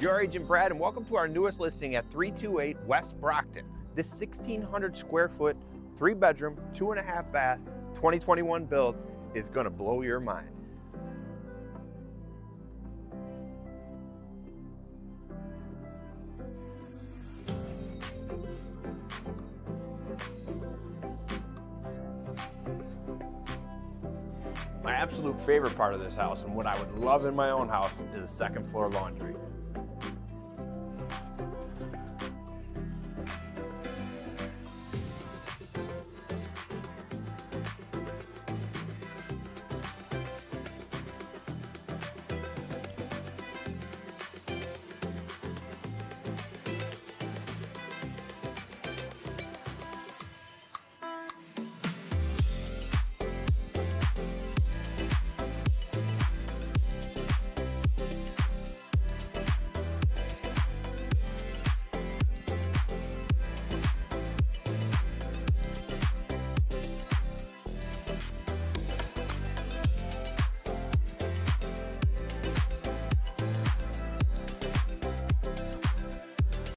Your agent Brad, and welcome to our newest listing at 328 West Brockton. This 1,600 square foot, three bedroom, two and a half bath, 2021 build is gonna blow your mind. My absolute favorite part of this house and what I would love in my own house is a second floor laundry.